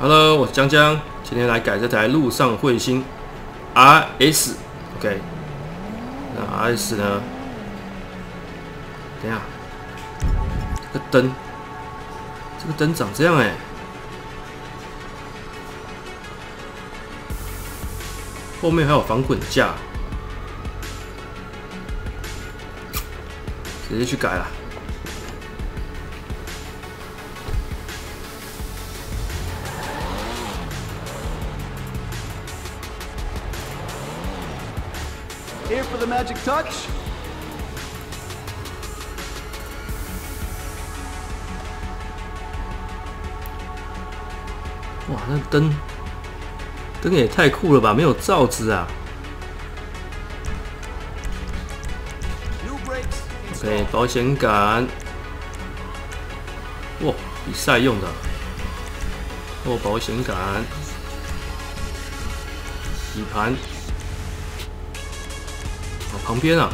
Hello，我是江江，今天来改这台陆上彗星 RS。OK，那 RS 呢？等一下，这个灯，这个灯长这样哎、后面还有防滚架，直接去改了。Here for the magic touch. 哇，那灯灯也太酷了吧！没有罩子啊。对保险杆。哇，比赛用的。哦，保险杆。底盘。啊，旁边啊。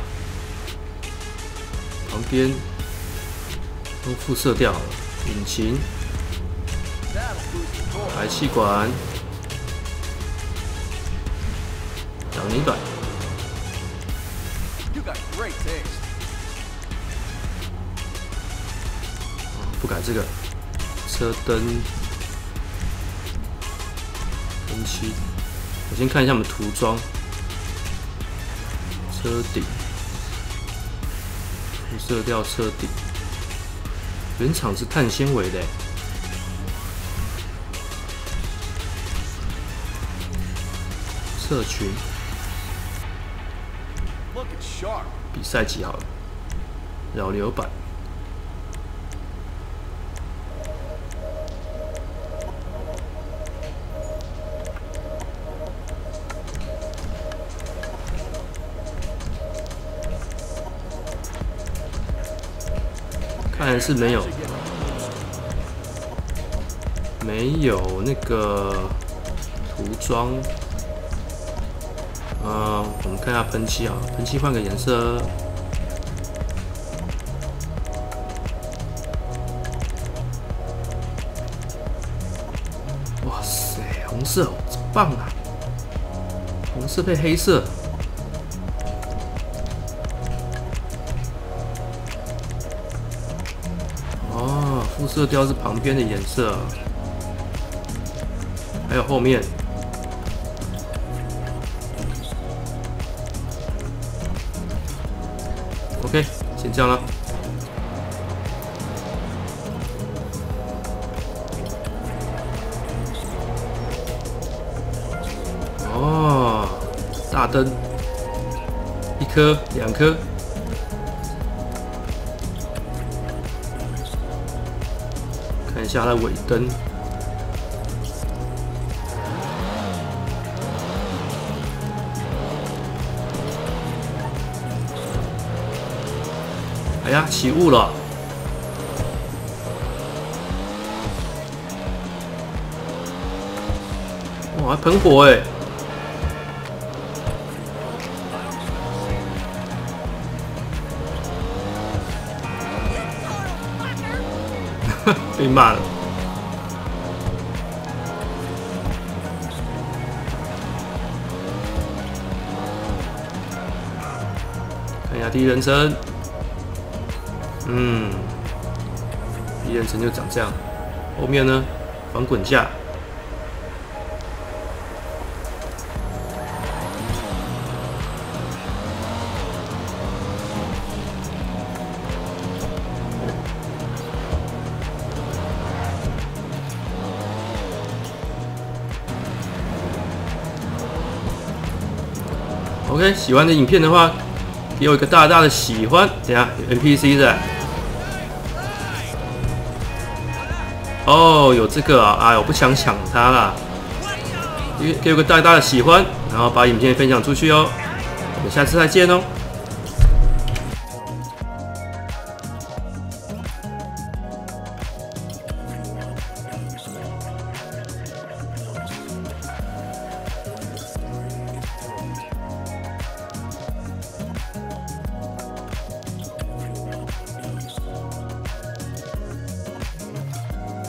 旁边。都复射掉。引擎。排气管。挡泥板。You got great. 不改这个车灯灯漆，我先看一下我们涂装，车顶涂色调车顶，原厂是碳纤维的欸，侧裙 Looking sharp. 比赛级好了，扰流板。看来是没有，没有那个涂装。呃，我们看一下喷漆啊，喷漆换个颜色。哇塞，红色棒啊！红色配黑色，哦，副色调是旁边的颜色，还有后面。OK，先这样了。哦，大灯，一颗、两颗。一下它的尾灯。哎呀，起雾了！哇，还喷火哎！被骂了。看一下第一人称，嗯，第一人称就长这样。后面呢，防滚架。OK，喜欢的影片的话，给我一个大大的喜欢。等下有 NPC 在。哦，有这个啊！哎，我不想抢它啦。给给我个大大的喜欢，然后把影片分享出去哦。我们下次再见哦。